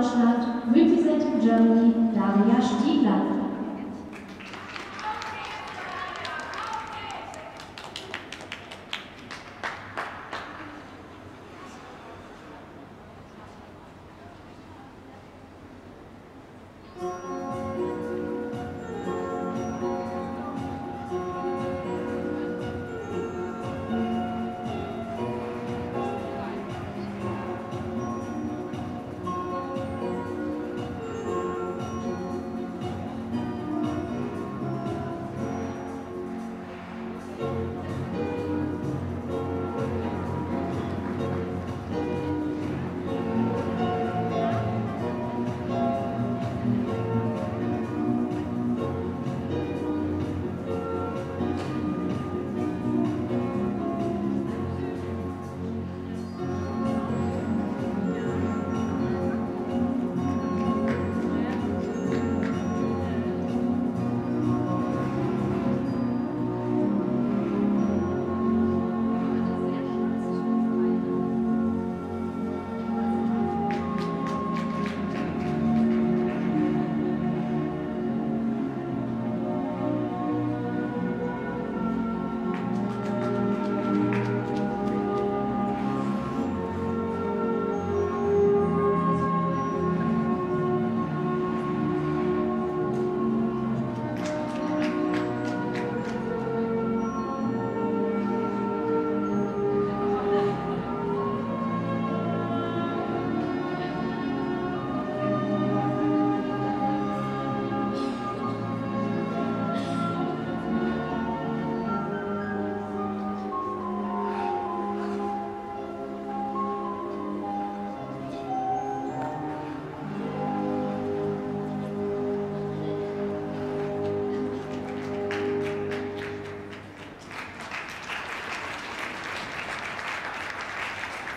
Deutschland represent Germany Daria Stiegler.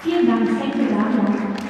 Vielen Dank, Henke Dahmer.